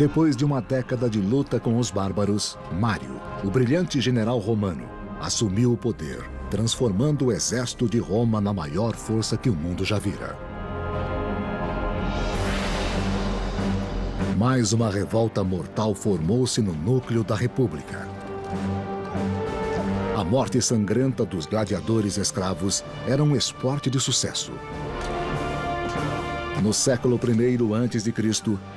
Depois de uma década de luta com os bárbaros, Mário, o brilhante general romano, assumiu o poder, transformando o exército de Roma na maior força que o mundo já vira. Mais uma revolta mortal formou-se no núcleo da República. A morte sangrenta dos gladiadores escravos era um esporte de sucesso. No século I a.C.,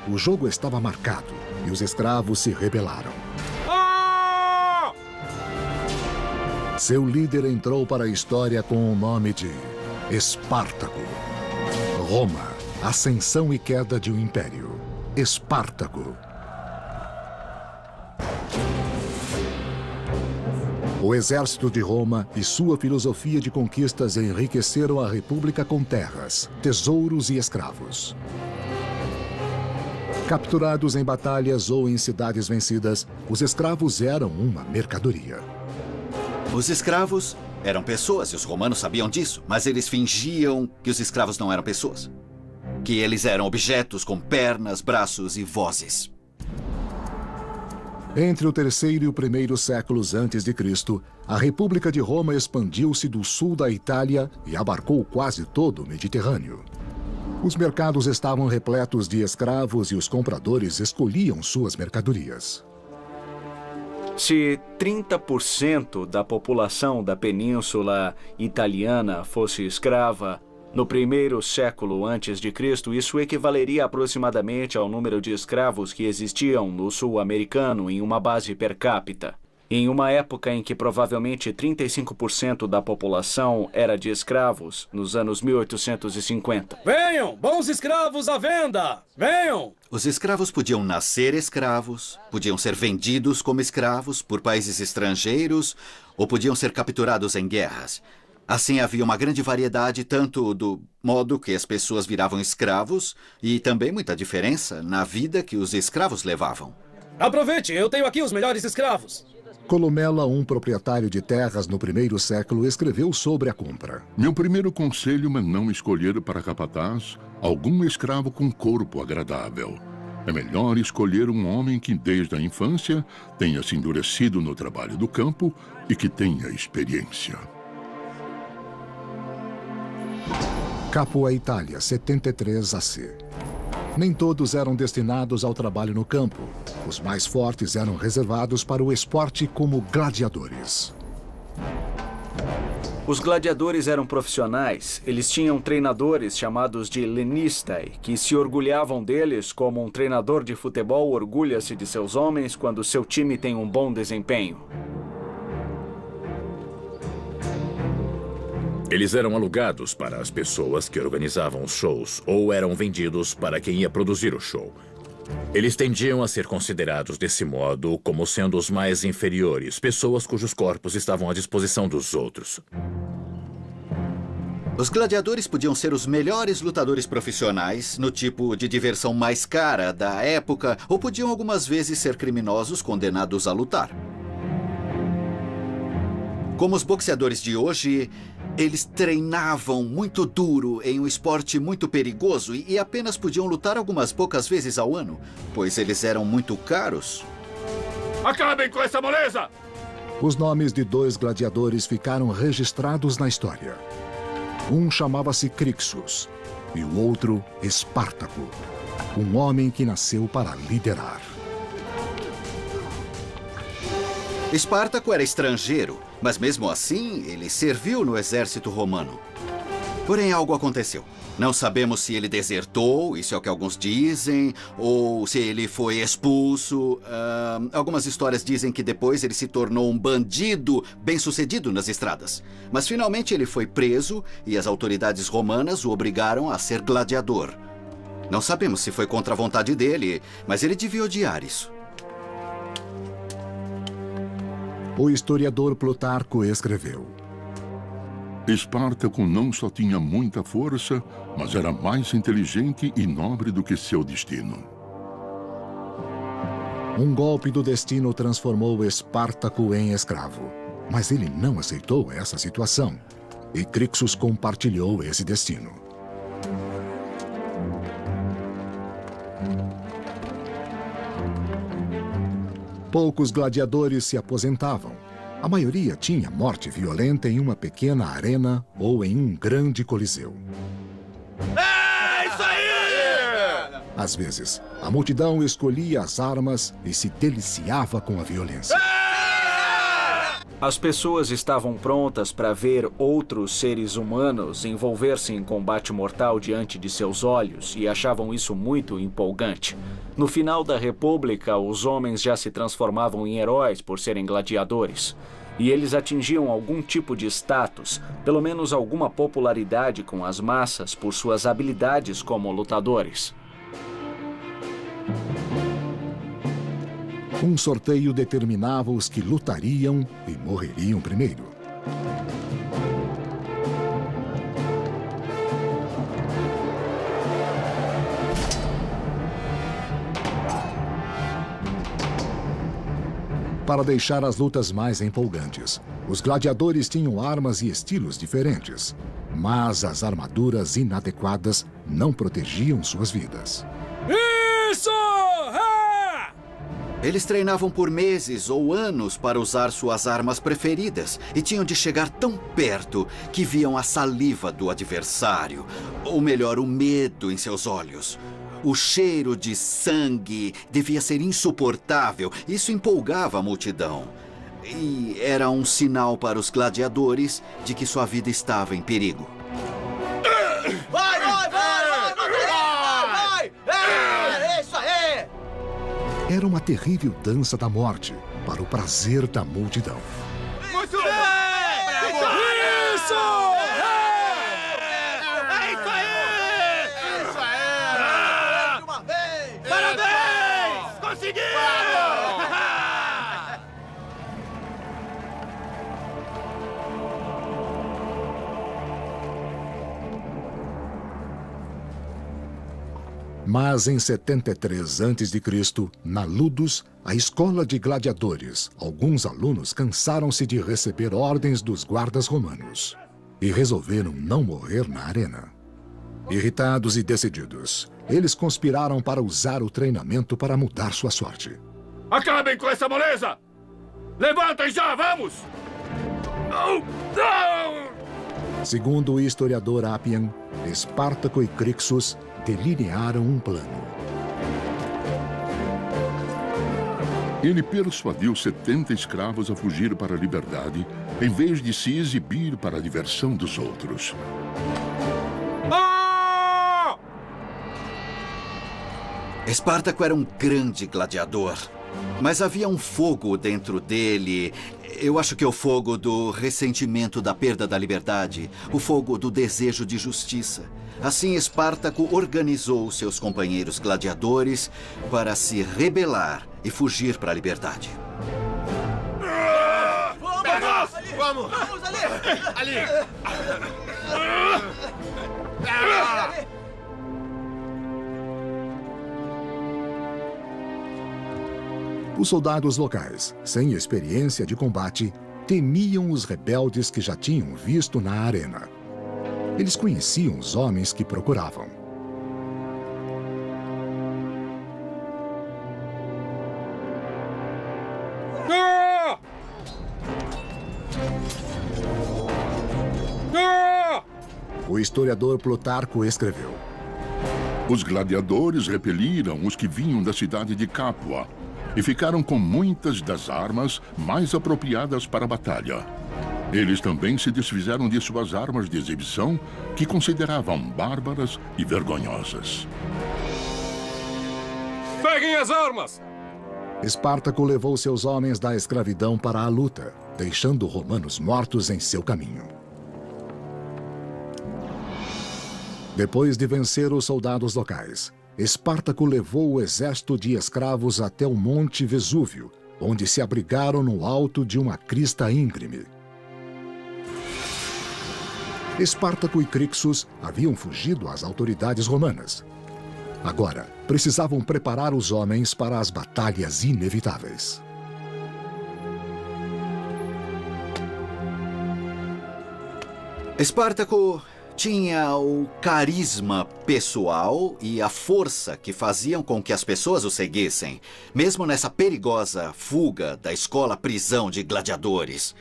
o jogo estava marcado e os escravos se rebelaram. Seu líder entrou para a história com o nome de Espartaco. Roma, ascensão e queda de um império. Espartaco. O exército de Roma e sua filosofia de conquistas enriqueceram a República com terras, tesouros e escravos. Capturados em batalhas ou em cidades vencidas, os escravos eram uma mercadoria. Os escravos eram pessoas e os romanos sabiam disso, mas eles fingiam que os escravos não eram pessoas. Que eles eram objetos com pernas, braços e vozes. Entre o terceiro e o primeiro séculos antes de Cristo, a República de Roma expandiu-se do sul da Itália e abarcou quase todo o Mediterrâneo. Os mercados estavam repletos de escravos e os compradores escolhiam suas mercadorias. Se 30% da população da península italiana fosse escrava, no primeiro século antes de Cristo, isso equivaleria aproximadamente ao número de escravos que existiam no sul americano em uma base per capita. Em uma época em que provavelmente 35% da população era de escravos, nos anos 1850. Venham, bons escravos à venda! Venham! Os escravos podiam nascer escravos, podiam ser vendidos como escravos por países estrangeiros ou podiam ser capturados em guerras. Assim havia uma grande variedade tanto do modo que as pessoas viravam escravos e também muita diferença na vida que os escravos levavam. Aproveite, eu tenho aqui os melhores escravos. Columela, um proprietário de terras no primeiro século, escreveu sobre a compra. Meu primeiro conselho é não escolher para capataz algum escravo com corpo agradável. É melhor escolher um homem que, desde a infância, tenha se endurecido no trabalho do campo e que tenha experiência. Capua Itália, 73 AC. Nem todos eram destinados ao trabalho no campo. Os mais fortes eram reservados para o esporte como gladiadores. Os gladiadores eram profissionais. Eles tinham treinadores chamados de lenistai, que se orgulhavam deles como um treinador de futebol orgulha-se de seus homens quando seu time tem um bom desempenho. Eles eram alugados para as pessoas que organizavam os shows ou eram vendidos para quem ia produzir o show. Eles tendiam a ser considerados desse modo como sendo os mais inferiores, pessoas cujos corpos estavam à disposição dos outros. Os gladiadores podiam ser os melhores lutadores profissionais, no tipo de diversão mais cara da época, ou podiam algumas vezes ser criminosos condenados a lutar. Como os boxeadores de hoje, eles treinavam muito duro em um esporte muito perigoso e apenas podiam lutar algumas poucas vezes ao ano, pois eles eram muito caros. Acabem com essa moleza! Os nomes de dois gladiadores ficaram registrados na história. Um chamava-se Crixus e o outro Espartaco, um homem que nasceu para liderar. Espartaco era estrangeiro, mas mesmo assim ele serviu no exército romano. Porém, algo aconteceu. Não sabemos se ele desertou, isso é o que alguns dizem, ou se ele foi expulso. Uh, algumas histórias dizem que depois ele se tornou um bandido bem-sucedido nas estradas. Mas finalmente ele foi preso e as autoridades romanas o obrigaram a ser gladiador. Não sabemos se foi contra a vontade dele, mas ele devia odiar isso. O historiador Plutarco escreveu: Espartaco não só tinha muita força, mas era mais inteligente e nobre do que seu destino. Um golpe do destino transformou Espartaco em escravo. Mas ele não aceitou essa situação. E Crixus compartilhou esse destino. Poucos gladiadores se aposentavam. A maioria tinha morte violenta em uma pequena arena ou em um grande coliseu. É isso aí! Às vezes, a multidão escolhia as armas e se deliciava com a violência. As pessoas estavam prontas para ver outros seres humanos envolver-se em combate mortal diante de seus olhos e achavam isso muito empolgante. No final da República, os homens já se transformavam em heróis por serem gladiadores. E eles atingiam algum tipo de status, pelo menos alguma popularidade com as massas por suas habilidades como lutadores. Um sorteio determinava os que lutariam e morreriam primeiro. Para deixar as lutas mais empolgantes, os gladiadores tinham armas e estilos diferentes, mas as armaduras inadequadas não protegiam suas vidas. Isso! É! Eles treinavam por meses ou anos para usar suas armas preferidas e tinham de chegar tão perto que viam a saliva do adversário, ou melhor, o medo em seus olhos. O cheiro de sangue devia ser insuportável. Isso empolgava a multidão. E era um sinal para os gladiadores de que sua vida estava em perigo. Vai, vai, vai, Era uma terrível dança da morte para o prazer da multidão. Muito bem! Isso! Mas em 73 a.C., na Ludus, a escola de gladiadores, alguns alunos cansaram-se de receber ordens dos guardas romanos e resolveram não morrer na arena. Irritados e decididos, eles conspiraram para usar o treinamento para mudar sua sorte. Acabem com essa moleza! Levantem já, vamos! Não! Não! Segundo o historiador Appian, Espartaco e Crixus delinearam um plano. Ele persuadiu 70 escravos a fugir para a liberdade, em vez de se exibir para a diversão dos outros. Ah! Espartaco era um grande gladiador, mas havia um fogo dentro dele. Eu acho que é o fogo do ressentimento da perda da liberdade, o fogo do desejo de justiça. Assim, Espartaco organizou seus companheiros gladiadores para se rebelar e fugir para a liberdade. Vamos! Vamos! Vamos ali! Ali! Os soldados locais, sem experiência de combate, temiam os rebeldes que já tinham visto na arena. Eles conheciam os homens que procuravam. O historiador Plutarco escreveu: Os gladiadores repeliram os que vinham da cidade de Capua e ficaram com muitas das armas mais apropriadas para a batalha. Eles também se desfizeram de suas armas de exibição, que consideravam bárbaras e vergonhosas. Peguem as armas! Espartaco levou seus homens da escravidão para a luta, deixando romanos mortos em seu caminho. Depois de vencer os soldados locais, Espartaco levou o exército de escravos até o Monte Vesúvio, onde se abrigaram no alto de uma crista íngreme. Espartaco e Crixus haviam fugido às autoridades romanas. Agora, precisavam preparar os homens para as batalhas inevitáveis. Espartaco tinha o carisma pessoal e a força que faziam com que as pessoas o seguissem, mesmo nessa perigosa fuga da escola prisão de gladiadores.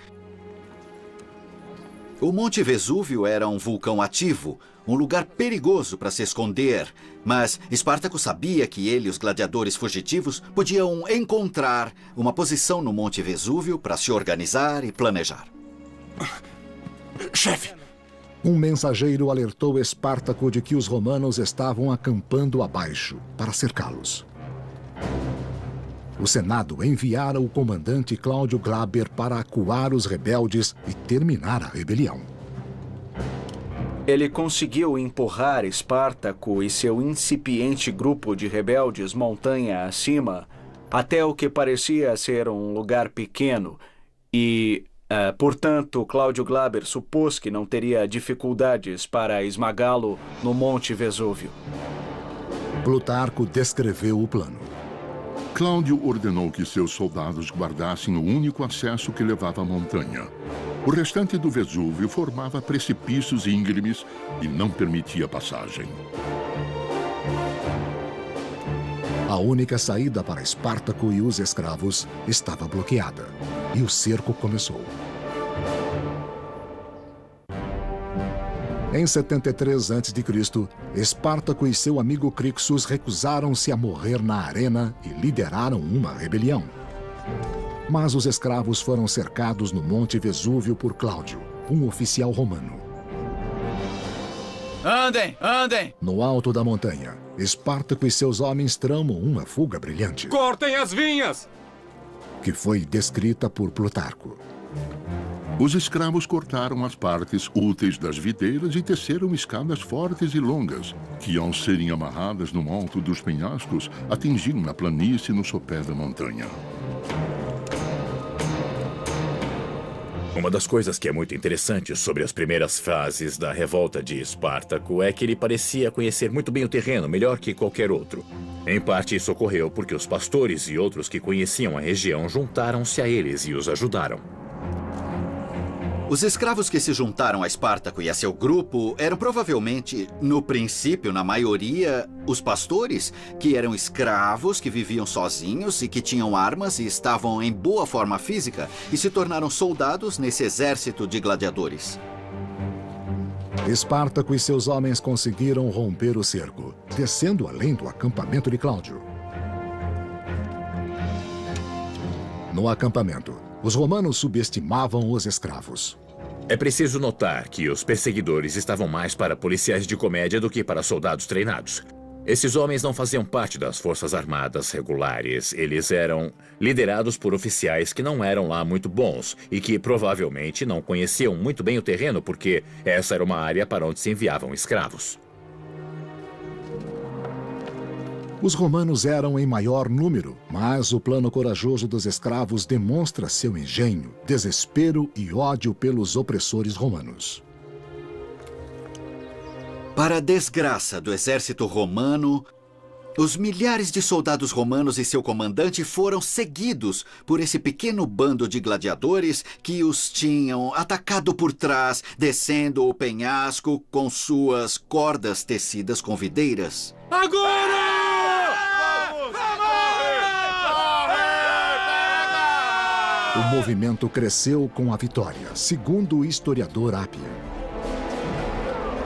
O Monte Vesúvio era um vulcão ativo, um lugar perigoso para se esconder, mas Espartaco sabia que ele e os gladiadores fugitivos podiam encontrar uma posição no Monte Vesúvio para se organizar e planejar. Chefe! Um mensageiro alertou Espartaco de que os romanos estavam acampando abaixo para cercá-los. O Senado enviara o comandante Cláudio Glaber para acuar os rebeldes e terminar a rebelião. Ele conseguiu empurrar Espartaco e seu incipiente grupo de rebeldes montanha acima até o que parecia ser um lugar pequeno e, uh, portanto, Cláudio Glaber supôs que não teria dificuldades para esmagá-lo no Monte Vesúvio. Plutarco descreveu o plano. Cláudio ordenou que seus soldados guardassem o único acesso que levava à montanha. O restante do Vesúvio formava precipícios íngremes e não permitia passagem. A única saída para Espartaco e os escravos estava bloqueada, e o cerco começou. Em 73 a.C., Espartaco e seu amigo Crixus recusaram-se a morrer na arena e lideraram uma rebelião. Mas os escravos foram cercados no Monte Vesúvio por Cláudio, um oficial romano. Andem, andem! No alto da montanha, Espartaco e seus homens tramam uma fuga brilhante. Cortem as vinhas! Que foi descrita por Plutarco. Os escravos cortaram as partes úteis das videiras e teceram escadas fortes e longas, que, ao serem amarradas no alto dos penhascos, atingiram a planície no sopé da montanha. Uma das coisas que é muito interessante sobre as primeiras fases da revolta de Espartaco é que ele parecia conhecer muito bem o terreno, melhor que qualquer outro. Em parte, isso ocorreu porque os pastores e outros que conheciam a região juntaram-se a eles e os ajudaram. Os escravos que se juntaram a Espartaco e a seu grupo eram provavelmente, no princípio, na maioria, os pastores, que eram escravos, que viviam sozinhos e que tinham armas e estavam em boa forma física e se tornaram soldados nesse exército de gladiadores. Espartaco e seus homens conseguiram romper o cerco, descendo além do acampamento de Cláudio. No acampamento, os romanos subestimavam os escravos. É preciso notar que os perseguidores estavam mais para policiais de comédia do que para soldados treinados. Esses homens não faziam parte das forças armadas regulares. Eles eram liderados por oficiais que não eram lá muito bons e que provavelmente não conheciam muito bem o terreno porque essa era uma área para onde se enviavam escravos. Os romanos eram em maior número, mas o plano corajoso dos escravos demonstra seu engenho, desespero e ódio pelos opressores romanos. Para a desgraça do exército romano, os milhares de soldados romanos e seu comandante foram seguidos por esse pequeno bando de gladiadores que os tinham atacado por trás, descendo o penhasco com suas cordas tecidas com videiras. Agora! O movimento cresceu com a vitória, segundo o historiador Apia.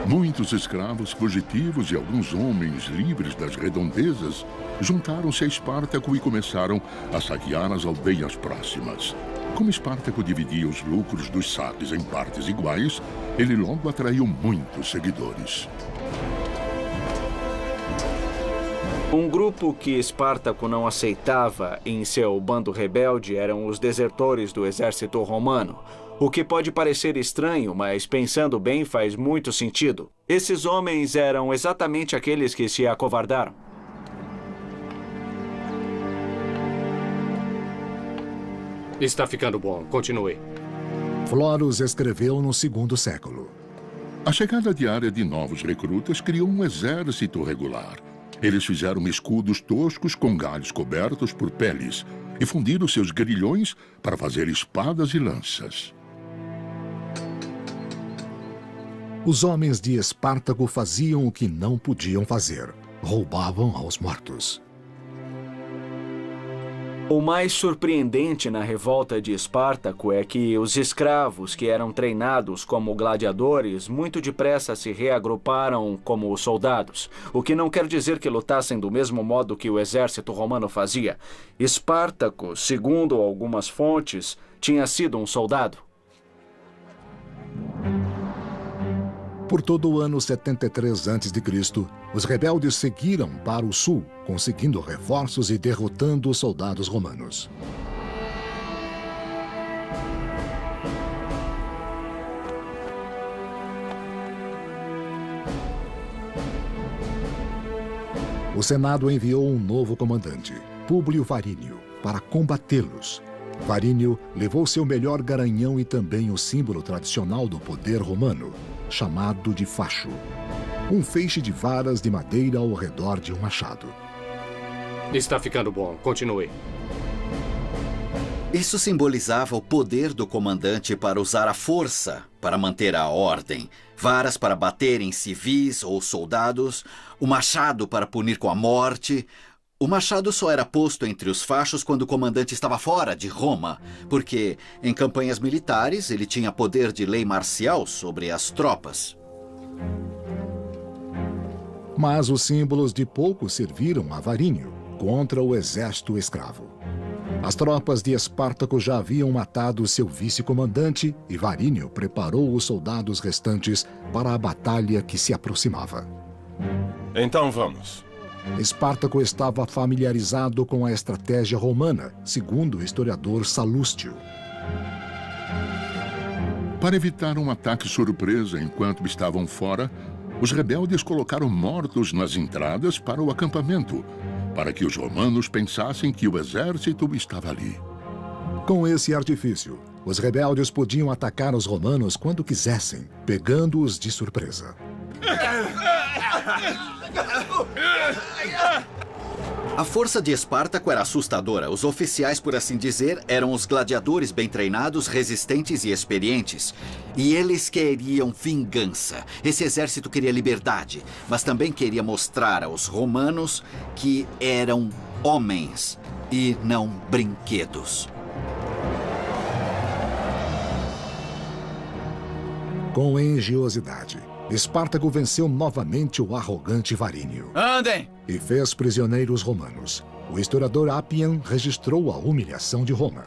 Muitos escravos fugitivos e alguns homens livres das redondezas juntaram-se a Espartaco e começaram a saquear as aldeias próximas. Como Espartaco dividia os lucros dos saques em partes iguais, ele logo atraiu muitos seguidores. Um grupo que Espartaco não aceitava em seu bando rebelde eram os desertores do exército romano. O que pode parecer estranho, mas pensando bem faz muito sentido. Esses homens eram exatamente aqueles que se acovardaram. Está ficando bom. Continue. Florus escreveu no segundo século. A chegada diária de novos recrutas criou um exército regular. Eles fizeram escudos toscos com galhos cobertos por peles e fundiram seus grilhões para fazer espadas e lanças. Os homens de Espartaco faziam o que não podiam fazer: roubavam aos mortos. O mais surpreendente na revolta de Espartaco é que os escravos, que eram treinados como gladiadores, muito depressa se reagruparam como soldados, o que não quer dizer que lutassem do mesmo modo que o exército romano fazia. Espartaco, segundo algumas fontes, tinha sido um soldado. Por todo o ano 73 a.C., os rebeldes seguiram para o sul, conseguindo reforços e derrotando os soldados romanos. O Senado enviou um novo comandante, Públio Varínio, para combatê-los. Varínio levou seu melhor garanhão e também o símbolo tradicional do poder romano, chamado de facho. Um feixe de varas de madeira ao redor de um machado. Está ficando bom. Continue. Isso simbolizava o poder do comandante para usar a força para manter a ordem, varas para bater em civis ou soldados, o machado para punir com a morte, o machado só era posto entre os fachos quando o comandante estava fora de Roma, porque em campanhas militares ele tinha poder de lei marcial sobre as tropas. Mas os símbolos de pouco serviram a Varínio contra o exército escravo. As tropas de Espartaco já haviam matado seu vice-comandante e Varínio preparou os soldados restantes para a batalha que se aproximava. Então vamos. Espartaco estava familiarizado com a estratégia romana, segundo o historiador Salústio. Para evitar um ataque surpresa enquanto estavam fora, os rebeldes colocaram mortos nas entradas para o acampamento, para que os romanos pensassem que o exército estava ali. Com esse artifício, os rebeldes podiam atacar os romanos quando quisessem, pegando-os de surpresa. A força de Espartaco era assustadora. Os oficiais, por assim dizer, eram os gladiadores bem treinados, resistentes e experientes. E eles queriam vingança. Esse exército queria liberdade, mas também queria mostrar aos romanos que eram homens e não brinquedos. Com engenhosidade, Espartaco venceu novamente o arrogante Varínio. Andem! E fez prisioneiros romanos. O historiador Appian registrou a humilhação de Roma.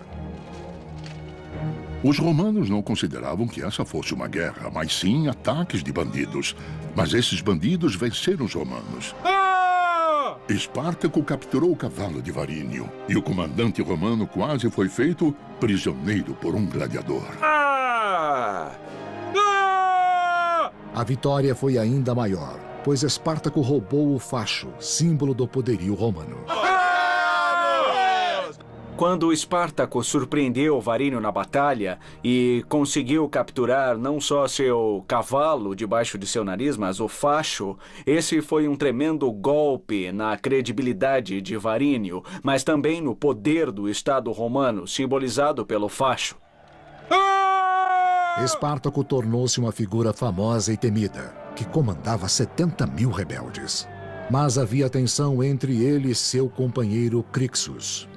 Os romanos não consideravam que essa fosse uma guerra, mas sim ataques de bandidos. Mas esses bandidos venceram os romanos. Ah! Espartaco capturou o cavalo de Varínio e o comandante romano quase foi feito prisioneiro por um gladiador. Ah! A vitória foi ainda maior, pois Espartaco roubou o facho, símbolo do poderio romano. Quando Espartaco surpreendeu Varínio na batalha e conseguiu capturar não só seu cavalo debaixo de seu nariz, mas o facho, esse foi um tremendo golpe na credibilidade de Varínio, mas também no poder do Estado romano, simbolizado pelo facho. Espartaco tornou-se uma figura famosa e temida, que comandava 70 mil rebeldes. Mas havia tensão entre ele e seu companheiro Crixus.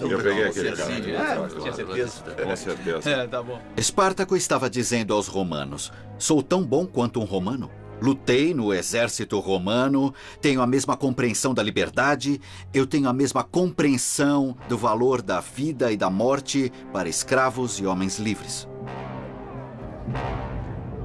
Eu peguei aquele cara. Tinha certeza? Com certeza. É, tá bom. Espartaco estava dizendo aos romanos: Sou tão bom quanto um romano. Lutei no exército romano, tenho a mesma compreensão da liberdade, eu tenho a mesma compreensão do valor da vida e da morte para escravos e homens livres.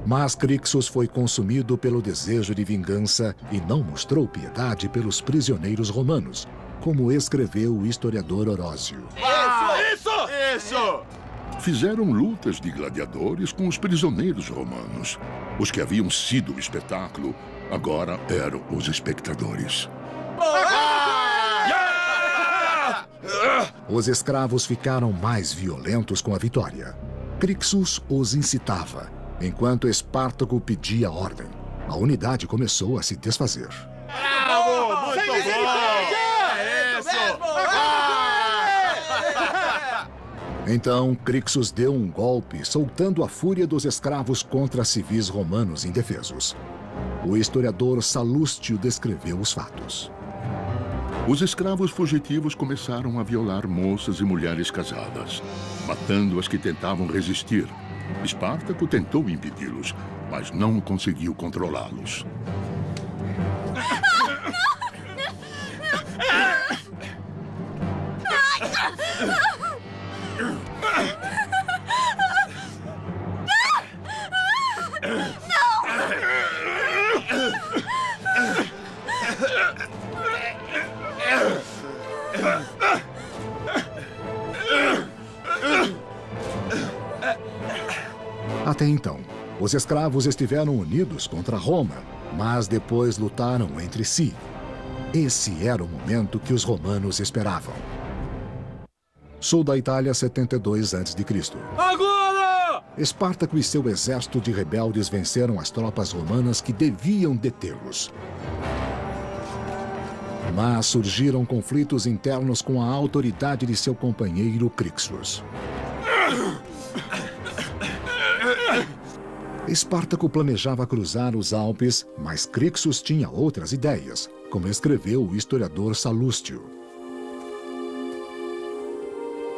Mas Crixus foi consumido pelo desejo de vingança e não mostrou piedade pelos prisioneiros romanos, como escreveu o historiador Orósio. Isso! Isso! Isso! Fizeram lutas de gladiadores com os prisioneiros romanos. Os que haviam sido o espetáculo agora eram os espectadores. Os escravos ficaram mais violentos com a vitória. Crixus os incitava, enquanto Espartaco pedia ordem. A unidade começou a se desfazer. Bravo! Muito bom! É isso! Então, Crixus deu um golpe, soltando a fúria dos escravos contra civis romanos indefesos. O historiador Salústio descreveu os fatos. Os escravos fugitivos começaram a violar moças e mulheres casadas, matando as que tentavam resistir. Espartaco tentou impedi-los, mas não conseguiu controlá-los. Os escravos estiveram unidos contra Roma, mas depois lutaram entre si. Esse era o momento que os romanos esperavam. Sul da Itália, 72 a.C. Agora! Espartaco e seu exército de rebeldes venceram as tropas romanas que deviam detê-los. Mas surgiram conflitos internos com a autoridade de seu companheiro Crixus. Espartaco planejava cruzar os Alpes, mas Crixus tinha outras ideias, como escreveu o historiador Salústio.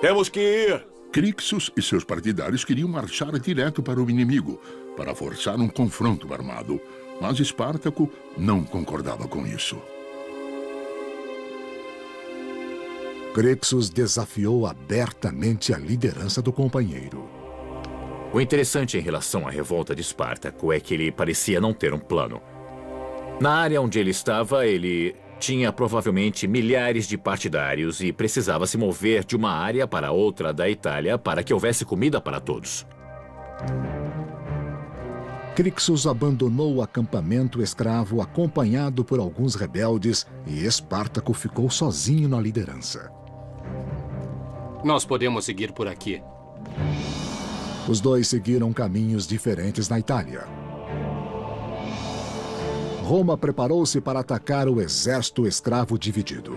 Temos que ir! Crixus e seus partidários queriam marchar direto para o inimigo, para forçar um confronto armado, mas Espartaco não concordava com isso. Crixus desafiou abertamente a liderança do companheiro. O interessante em relação à revolta de Espartaco é que ele parecia não ter um plano. Na área onde ele estava, ele tinha provavelmente milhares de partidários e precisava se mover de uma área para outra da Itália para que houvesse comida para todos. Crixus abandonou o acampamento escravo acompanhado por alguns rebeldes e Espartaco ficou sozinho na liderança. Nós podemos seguir por aqui. Os dois seguiram caminhos diferentes na Itália. Roma preparou-se para atacar o exército escravo dividido.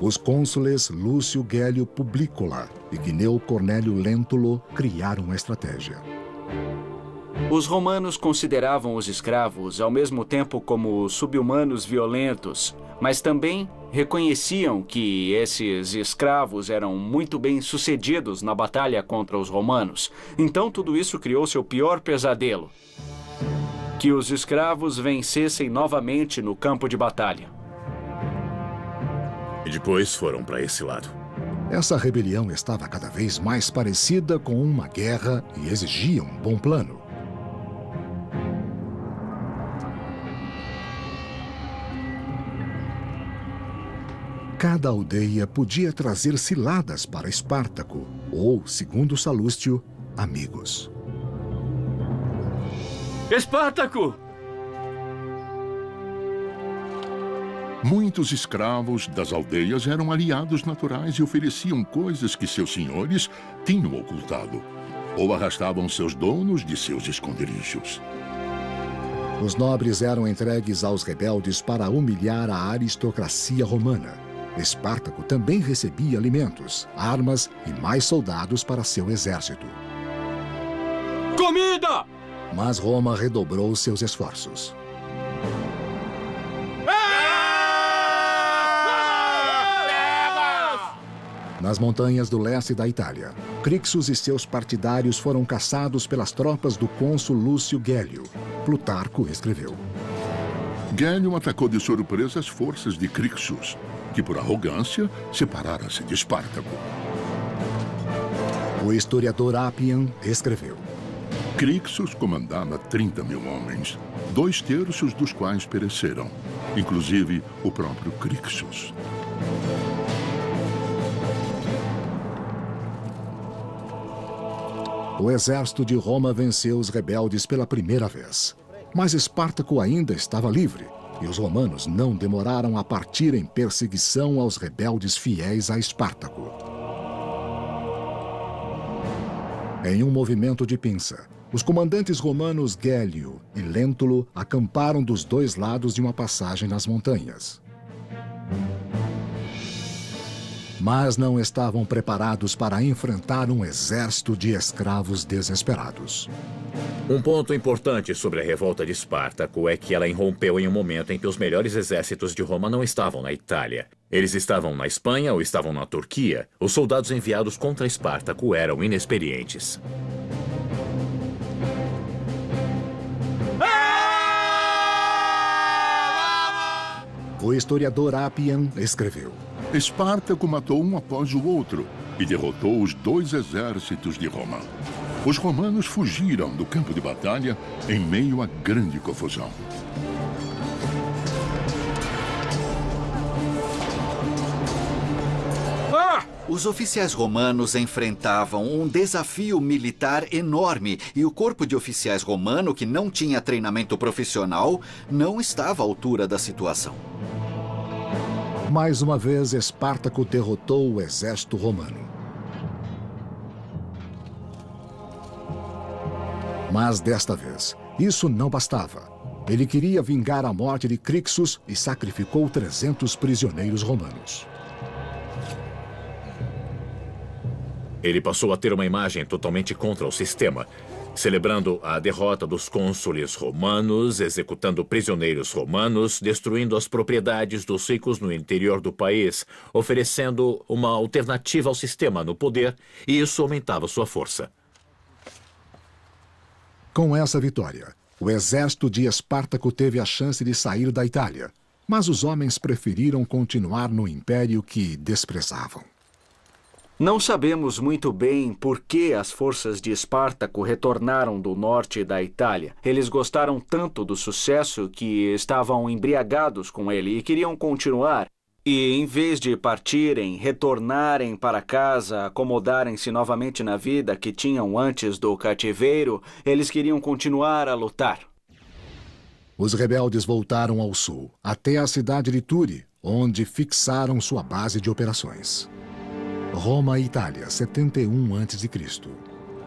Os cônsules Lúcio Gélio Publicola e Gneu Cornélio Lentulо criaram uma estratégia. Os romanos consideravam os escravos ao mesmo tempo como subhumanos violentos, mas também reconheciam que esses escravos eram muito bem sucedidos na batalha contra os romanos. Então tudo isso criou seu pior pesadelo: que os escravos vencessem novamente no campo de batalha. E depois foram para esse lado. Essa rebelião estava cada vez mais parecida com uma guerra e exigia um bom plano. Cada aldeia podia trazer ciladas para Espartaco, ou, segundo Salústio, amigos. Espartaco! Muitos escravos das aldeias eram aliados naturais e ofereciam coisas que seus senhores tinham ocultado, ou arrastavam seus donos de seus esconderijos. Os nobres eram entregues aos rebeldes para humilhar a aristocracia romana. Espartaco também recebia alimentos, armas e mais soldados para seu exército. Comida! Mas Roma redobrou seus esforços. Nas montanhas do leste da Itália, Crixus e seus partidários foram caçados pelas tropas do cônsul Lúcio Gélio. Plutarco escreveu. Gélio atacou de surpresa as forças de Crixus, que por arrogância separara-se de Espartaco. O historiador Appian escreveu. Crixus comandava 30 mil homens, dois terços dos quais pereceram, inclusive o próprio Crixus. O exército de Roma venceu os rebeldes pela primeira vez. Mas Espartaco ainda estava livre, e os romanos não demoraram a partir em perseguição aos rebeldes fiéis a Espartaco. Em um movimento de pinça, os comandantes romanos Gélio e Lentulо acamparam dos dois lados de uma passagem nas montanhas. Mas não estavam preparados para enfrentar um exército de escravos desesperados. Um ponto importante sobre a revolta de Espartaco é que ela irrompeu em um momento em que os melhores exércitos de Roma não estavam na Itália. Eles estavam na Espanha ou estavam na Turquia. Os soldados enviados contra Espartaco eram inexperientes. O historiador Appian escreveu: Espartaco matou um após o outro e derrotou os dois exércitos de Roma. Os romanos fugiram do campo de batalha em meio a grande confusão. Ah! Os oficiais romanos enfrentavam um desafio militar enorme e o corpo de oficiais romano, que não tinha treinamento profissional, não estava à altura da situação. Mais uma vez, Espartaco derrotou o exército romano. Mas desta vez, isso não bastava. Ele queria vingar a morte de Crixus e sacrificou 300 prisioneiros romanos. Ele passou a ter uma imagem totalmente contra o sistema, celebrando a derrota dos cônsules romanos, executando prisioneiros romanos, destruindo as propriedades dos ricos no interior do país, oferecendo uma alternativa ao sistema no poder, e isso aumentava sua força. Com essa vitória, o exército de Espartaco teve a chance de sair da Itália, mas os homens preferiram continuar no império que desprezavam. Não sabemos muito bem por que as forças de Espartaco retornaram do norte da Itália. Eles gostaram tanto do sucesso que estavam embriagados com ele e queriam continuar. E em vez de partirem, retornarem para casa, acomodarem-se novamente na vida que tinham antes do cativeiro, eles queriam continuar a lutar. Os rebeldes voltaram ao sul, até a cidade de Turi, onde fixaram sua base de operações. Roma Itália, 71 a.C.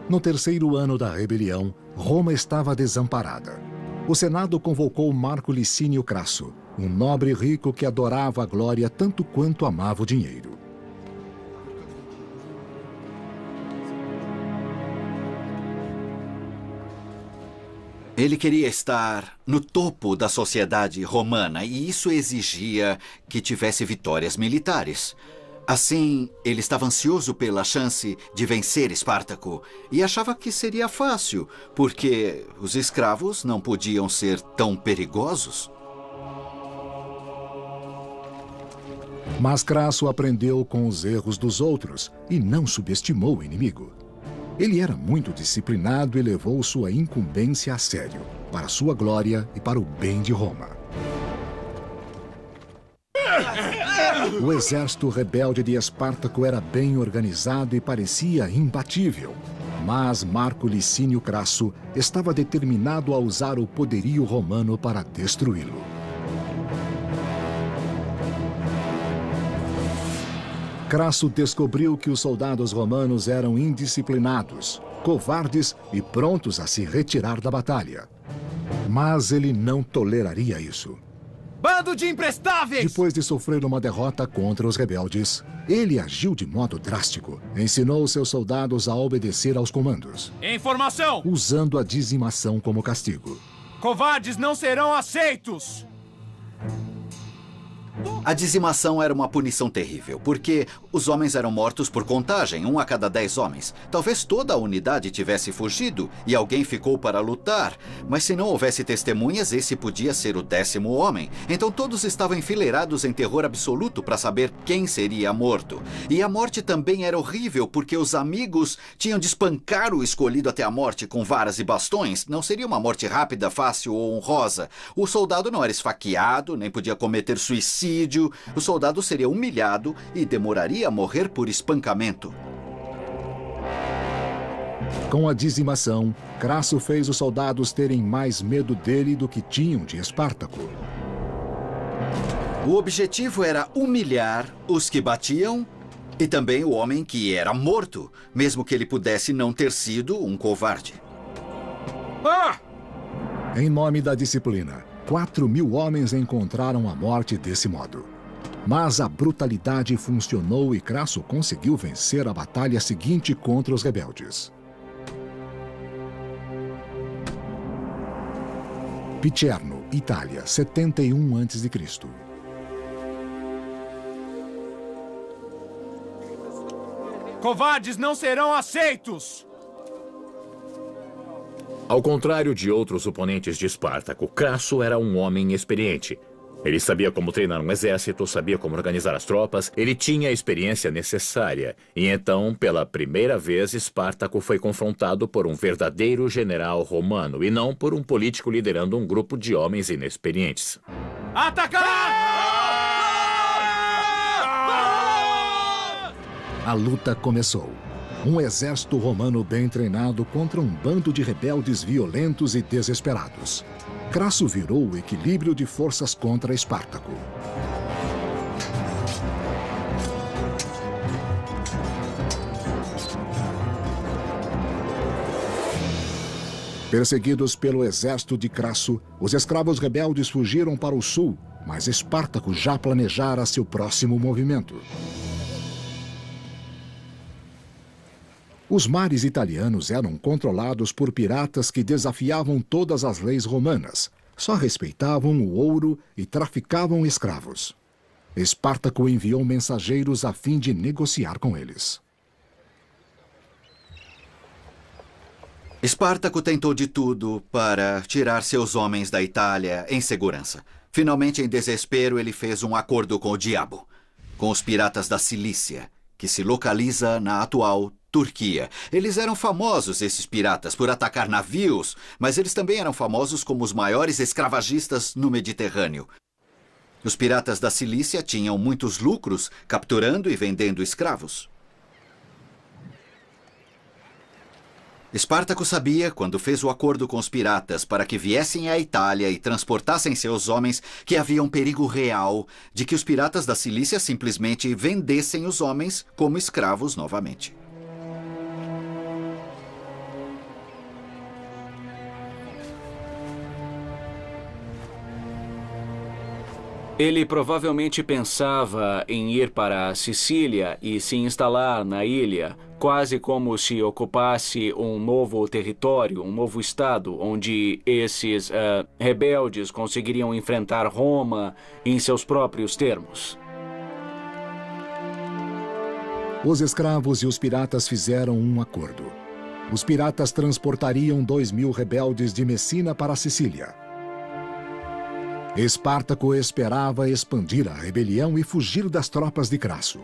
No terceiro ano da rebelião, Roma estava desamparada. O Senado convocou Marco Licínio Crasso, um nobre rico que adorava a glória tanto quanto amava o dinheiro. Ele queria estar no topo da sociedade romana e isso exigia que tivesse vitórias militares. Assim, ele estava ansioso pela chance de vencer Espartaco e achava que seria fácil, porque os escravos não podiam ser tão perigosos. Mas Crasso aprendeu com os erros dos outros e não subestimou o inimigo. Ele era muito disciplinado e levou sua incumbência a sério, para sua glória e para o bem de Roma. O exército rebelde de Espartaco era bem organizado e parecia imbatível. Mas Marco Licínio Crasso estava determinado a usar o poderio romano para destruí-lo. Crasso descobriu que os soldados romanos eram indisciplinados, covardes e prontos a se retirar da batalha. Mas ele não toleraria isso. Bando de imprestáveis! Depois de sofrer uma derrota contra os rebeldes, ele agiu de modo drástico. Ensinou seus soldados a obedecer aos comandos. Informação! Usando a dizimação como castigo. Covardes não serão aceitos! A dizimação era uma punição terrível, porque os homens eram mortos por contagem, um a cada dez homens. Talvez toda a unidade tivesse fugido e alguém ficou para lutar, mas se não houvesse testemunhas, esse podia ser o décimo homem. Então todos estavam enfileirados em terror absoluto para saber quem seria morto. E a morte também era horrível, porque os amigos tinham de espancar o escolhido até a morte com varas e bastões. Não seria uma morte rápida, fácil ou honrosa. O soldado não era esfaqueado, nem podia cometer suicídio o soldado seria humilhado e demoraria a morrer por espancamento. Com a dizimação, Crasso fez os soldados terem mais medo dele do que tinham de Espartaco. O objetivo era humilhar os que batiam e também o homem que era morto, mesmo que ele pudesse não ter sido um covarde. Ah! Em nome da disciplina, Quatro mil homens encontraram a morte desse modo. Mas a brutalidade funcionou e Crasso conseguiu vencer a batalha seguinte contra os rebeldes. Picerno, Itália, 71 a.C. Covardes não serão aceitos! Ao contrário de outros oponentes de Espartaco, Crasso era um homem experiente. Ele sabia como treinar um exército, sabia como organizar as tropas, ele tinha a experiência necessária. E então, pela primeira vez, Espartaco foi confrontado por um verdadeiro general romano e não por um político liderando um grupo de homens inexperientes. Atacar! A luta começou. Um exército romano bem treinado contra um bando de rebeldes violentos e desesperados. Crasso virou o equilíbrio de forças contra Espartaco. Perseguidos pelo exército de Crasso, os escravos rebeldes fugiram para o sul, mas Espartaco já planejara seu próximo movimento. Os mares italianos eram controlados por piratas que desafiavam todas as leis romanas, só respeitavam o ouro e traficavam escravos. Espartaco enviou mensageiros a fim de negociar com eles. Espartaco tentou de tudo para tirar seus homens da Itália em segurança. Finalmente, em desespero, ele fez um acordo com o diabo, com os piratas da Cilícia, que se localiza na atual Turquia. Eles eram famosos, esses piratas, por atacar navios, mas eles também eram famosos como os maiores escravagistas no Mediterrâneo. Os piratas da Cilícia tinham muitos lucros capturando e vendendo escravos. Espartaco sabia, quando fez o acordo com os piratas para que viessem à Itália e transportassem seus homens, que havia um perigo real de que os piratas da Cilícia simplesmente vendessem os homens como escravos novamente. Ele provavelmente pensava em ir para a Sicília e se instalar na ilha, quase como se ocupasse um novo território, um novo estado, onde esses uh, rebeldes conseguiriam enfrentar Roma em seus próprios termos. Os escravos e os piratas fizeram um acordo. Os piratas transportariam dois mil rebeldes de Messina para Sicília. Espartaco esperava expandir a rebelião e fugir das tropas de Crasso.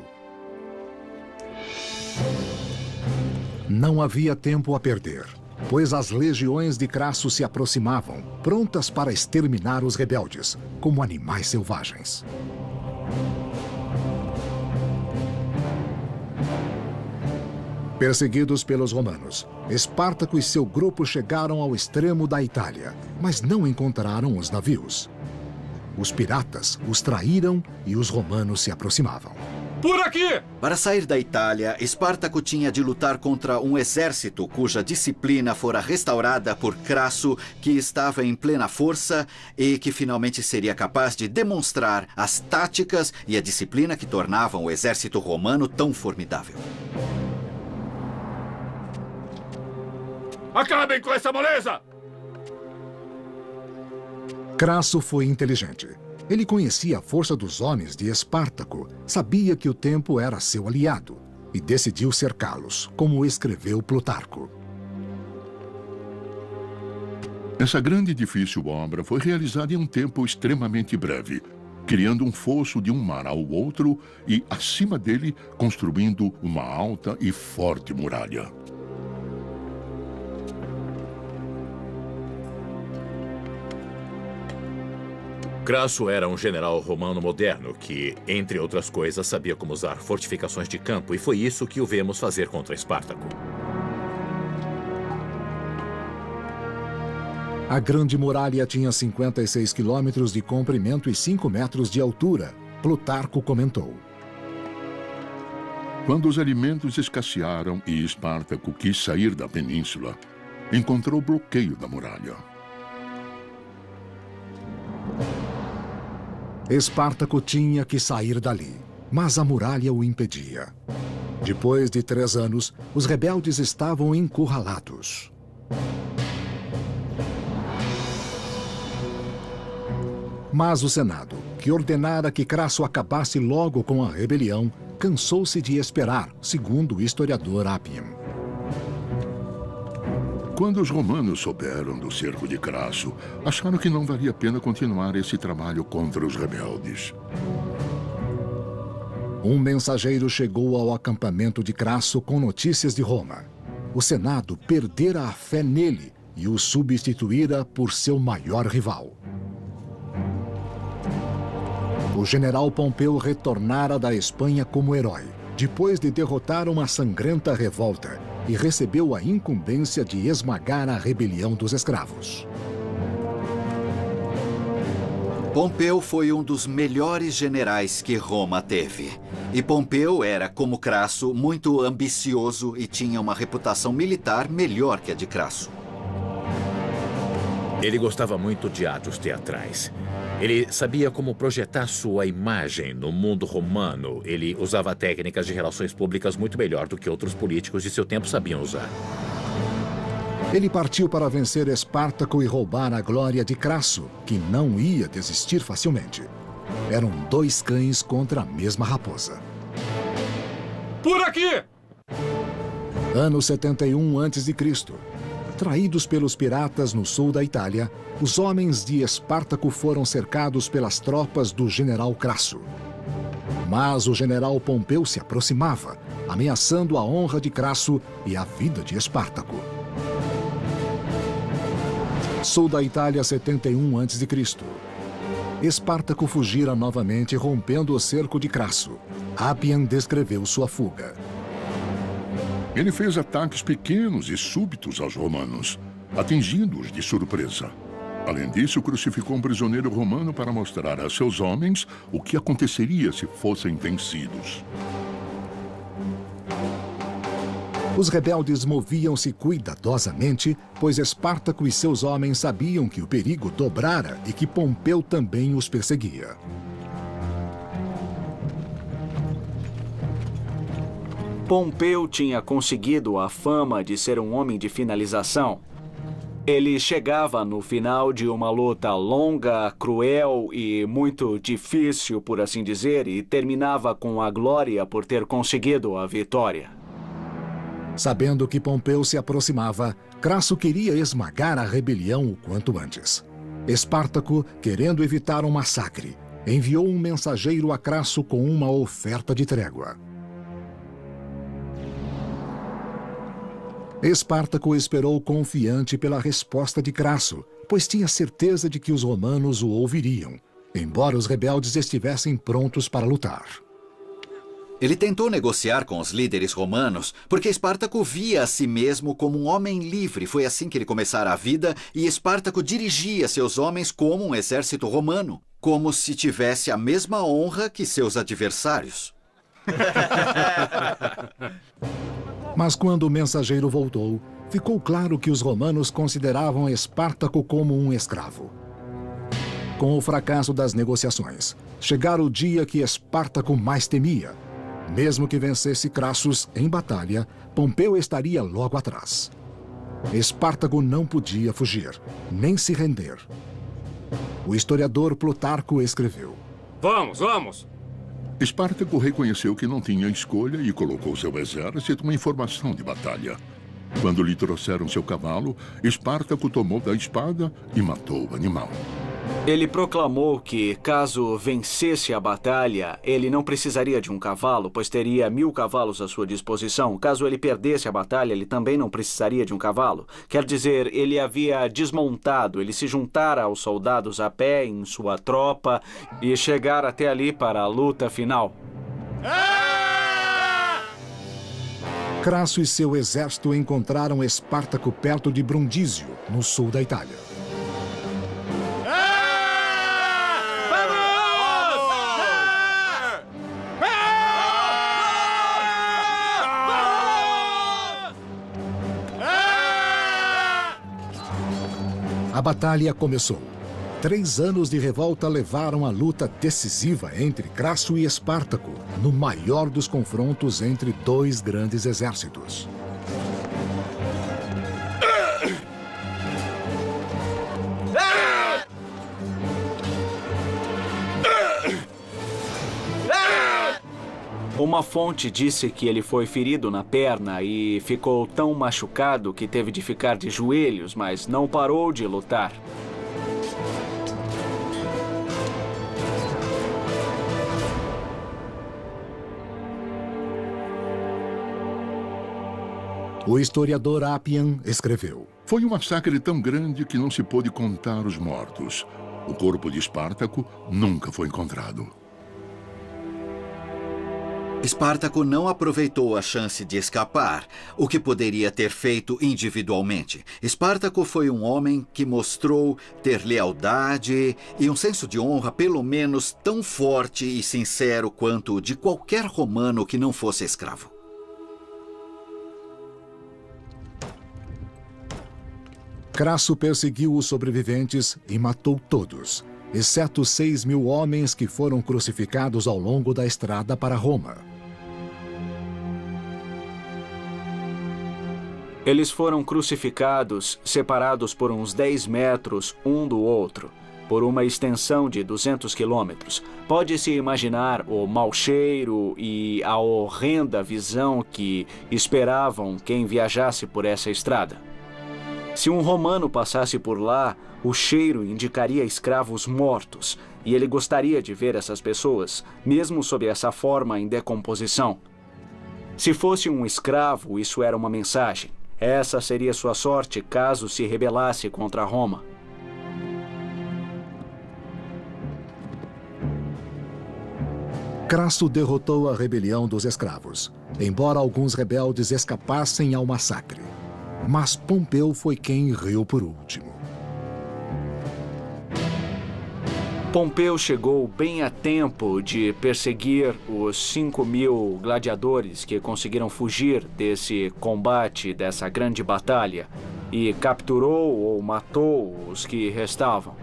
Não havia tempo a perder, pois as legiões de Crasso se aproximavam, prontas para exterminar os rebeldes, como animais selvagens. Perseguidos pelos romanos, Espartaco e seu grupo chegaram ao extremo da Itália, mas não encontraram os navios. Os piratas os traíram e os romanos se aproximavam. Por aqui! Para sair da Itália, Espartaco tinha de lutar contra um exército cuja disciplina fora restaurada por Crasso, que estava em plena força e que finalmente seria capaz de demonstrar as táticas e a disciplina que tornavam o exército romano tão formidável. Acabem com essa moleza! Crasso foi inteligente. Ele conhecia a força dos homens de Espartaco, sabia que o tempo era seu aliado e decidiu cercá-los, como escreveu Plutarco. Essa grande e difícil obra foi realizada em um tempo extremamente breve, criando um fosso de um mar ao outro e, acima dele, construindo uma alta e forte muralha. Crasso era um general romano moderno que, entre outras coisas, sabia como usar fortificações de campo e foi isso que o vemos fazer contra Espartaco. A Grande Muralha tinha 56 quilômetros de comprimento e 5 metros de altura. Plutarco comentou. Quando os alimentos escassearam e Espartaco quis sair da península, encontrou o bloqueio da muralha. Espartaco tinha que sair dali, mas a muralha o impedia. Depois de três anos, os rebeldes estavam encurralados. Mas o Senado, que ordenara que Crasso acabasse logo com a rebelião, cansou-se de esperar, segundo o historiador Appian. Quando os romanos souberam do cerco de Crasso, acharam que não valia a pena continuar esse trabalho contra os rebeldes. Um mensageiro chegou ao acampamento de Crasso com notícias de Roma. O Senado perdera a fé nele e o substituíra por seu maior rival. O general Pompeu retornara da Espanha como herói, depois de derrotar uma sangrenta revolta, e recebeu a incumbência de esmagar a rebelião dos escravos. Pompeu foi um dos melhores generais que Roma teve. E Pompeu era, como Crasso, muito ambicioso e tinha uma reputação militar melhor que a de Crasso. Ele gostava muito de atos teatrais. Ele sabia como projetar sua imagem no mundo romano. Ele usava técnicas de relações públicas muito melhor do que outros políticos de seu tempo sabiam usar. Ele partiu para vencer Espartaco e roubar a glória de Crasso, que não ia desistir facilmente. Eram dois cães contra a mesma raposa. Por aqui! Ano 71 a.C. Traídos pelos piratas no sul da Itália, os homens de Espartaco foram cercados pelas tropas do general Crasso. Mas o general Pompeu se aproximava, ameaçando a honra de Crasso e a vida de Espartaco. Sul da Itália, 71 a.C. Espartaco fugira novamente, rompendo o cerco de Crasso. Appian descreveu sua fuga. Ele fez ataques pequenos e súbitos aos romanos, atingindo-os de surpresa. Além disso, crucificou um prisioneiro romano para mostrar a seus homens o que aconteceria se fossem vencidos. Os rebeldes moviam-se cuidadosamente, pois Espartaco e seus homens sabiam que o perigo dobrara e que Pompeu também os perseguia. Pompeu tinha conseguido a fama de ser um homem de finalização. Ele chegava no final de uma luta longa, cruel e muito difícil, por assim dizer, e terminava com a glória por ter conseguido a vitória. Sabendo que Pompeu se aproximava, Crasso queria esmagar a rebelião o quanto antes. Espartaco, querendo evitar um massacre, enviou um mensageiro a Crasso com uma oferta de trégua. Espartaco esperou confiante pela resposta de Crasso, pois tinha certeza de que os romanos o ouviriam, embora os rebeldes estivessem prontos para lutar. Ele tentou negociar com os líderes romanos porque Espartaco via a si mesmo como um homem livre. Foi assim que ele começara a vida e Espartaco dirigia seus homens como um exército romano, como se tivesse a mesma honra que seus adversários. Mas quando o mensageiro voltou, ficou claro que os romanos consideravam Espartaco como um escravo. Com o fracasso das negociações, chegara o dia que Espartaco mais temia. Mesmo que vencesse Crassus em batalha, Pompeu estaria logo atrás. Espartaco não podia fugir, nem se render. O historiador Plutarco escreveu: Vamos, vamos! Espartaco reconheceu que não tinha escolha e colocou seu exército em formação de batalha. Quando lhe trouxeram seu cavalo, Espartaco tomou da espada e matou o animal. Ele proclamou que, caso vencesse a batalha, ele não precisaria de um cavalo, pois teria mil cavalos à sua disposição. Caso ele perdesse a batalha, ele também não precisaria de um cavalo. Quer dizer, ele havia desmontado, ele se juntara aos soldados a pé em sua tropa e chegar até ali para a luta final. Crasso e seu exército encontraram Espartaco perto de Brundísio, no sul da Itália. A batalha começou. Três anos de revolta levaram à luta decisiva entre Crasso e Espartaco, no maior dos confrontos entre dois grandes exércitos. Uma fonte disse que ele foi ferido na perna e ficou tão machucado que teve de ficar de joelhos, mas não parou de lutar. O historiador Appian escreveu: Foi um massacre tão grande que não se pôde contar os mortos. O corpo de Espartaco nunca foi encontrado. Espartaco não aproveitou a chance de escapar, o que poderia ter feito individualmente. Espartaco foi um homem que mostrou ter lealdade e um senso de honra pelo menos tão forte e sincero quanto o de qualquer romano que não fosse escravo. Crasso perseguiu os sobreviventes e matou todos, exceto seis mil homens que foram crucificados ao longo da estrada para Roma. Eles foram crucificados, separados por uns 10 metros um do outro, por uma extensão de 200 quilômetros. Pode-se imaginar o mau cheiro e a horrenda visão que esperavam quem viajasse por essa estrada. Se um romano passasse por lá, o cheiro indicaria escravos mortos, e ele gostaria de ver essas pessoas, mesmo sob essa forma em decomposição. Se fosse um escravo, isso era uma mensagem. Essa seria sua sorte caso se rebelasse contra Roma. Crasso derrotou a rebelião dos escravos, embora alguns rebeldes escapassem ao massacre. Mas Pompeu foi quem riu por último. Pompeu chegou bem a tempo de perseguir os 5 mil gladiadores que conseguiram fugir desse combate, dessa grande batalha, e capturou ou matou os que restavam.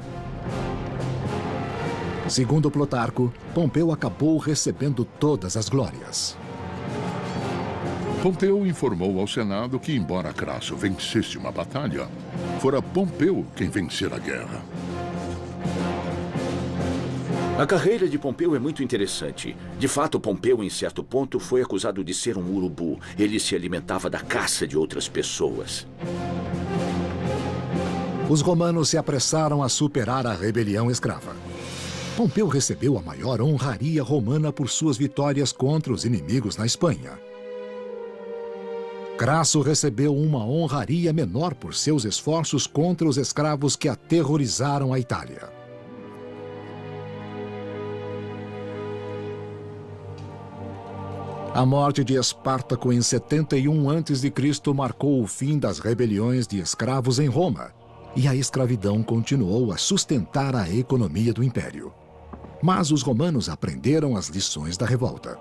Segundo Plutarco, Pompeu acabou recebendo todas as glórias. Pompeu informou ao Senado que, embora Crasso vencesse uma batalha, fora Pompeu quem vencera a guerra. A carreira de Pompeu é muito interessante. De fato, Pompeu, em certo ponto, foi acusado de ser um urubu. Ele se alimentava da caça de outras pessoas. Os romanos se apressaram a superar a rebelião escrava. Pompeu recebeu a maior honraria romana por suas vitórias contra os inimigos na Espanha. Crasso recebeu uma honraria menor por seus esforços contra os escravos que aterrorizaram a Itália. A morte de Espartaco em 71 a.C. marcou o fim das rebeliões de escravos em Roma, e a escravidão continuou a sustentar a economia do império. Mas os romanos aprenderam as lições da revolta.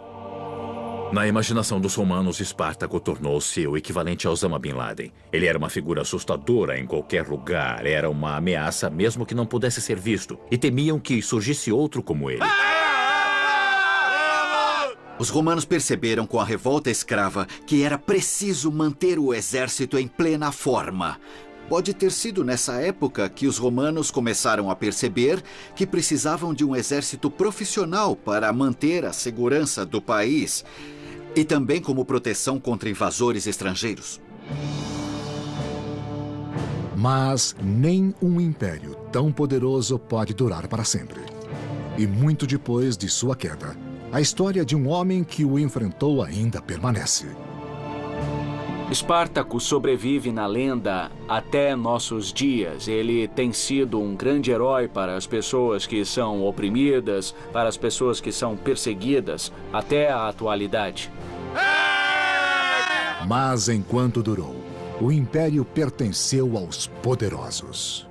Na imaginação dos romanos, Espartaco tornou-se o equivalente a Osama Bin Laden. Ele era uma figura assustadora em qualquer lugar, era uma ameaça mesmo que não pudesse ser visto, e temiam que surgisse outro como ele. Os romanos perceberam com a revolta escrava que era preciso manter o exército em plena forma. Pode ter sido nessa época que os romanos começaram a perceber que precisavam de um exército profissional para manter a segurança do país e também como proteção contra invasores estrangeiros. Mas nem um império tão poderoso pode durar para sempre. E muito depois de sua queda, a história de um homem que o enfrentou ainda permanece. Espartaco sobrevive na lenda até nossos dias. Ele tem sido um grande herói para as pessoas que são oprimidas, para as pessoas que são perseguidas, até a atualidade. Mas enquanto durou, o império pertenceu aos poderosos.